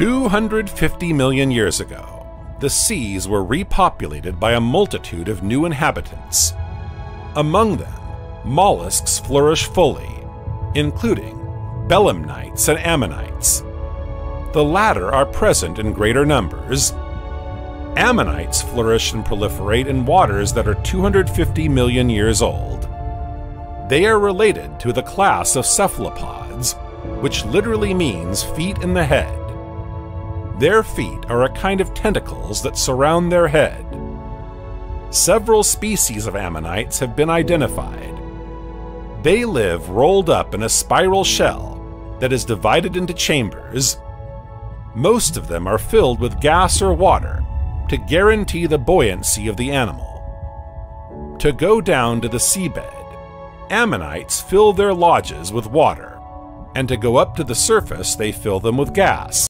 250 million years ago, the seas were repopulated by a multitude of new inhabitants. Among them, mollusks flourish fully, including belemnites and ammonites. The latter are present in greater numbers. Ammonites flourish and proliferate in waters that are 250 million years old. They are related to the class of cephalopods, which literally means feet in the head. Their feet are a kind of tentacles that surround their head. Several species of ammonites have been identified. They live rolled up in a spiral shell that is divided into chambers. Most of them are filled with gas or water to guarantee the buoyancy of the animal. To go down to the seabed, ammonites fill their lodges with water, and to go up to the surface, they fill them with gas.